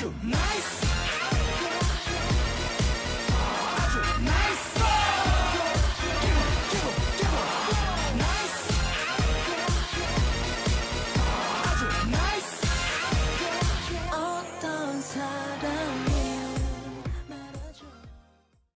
you.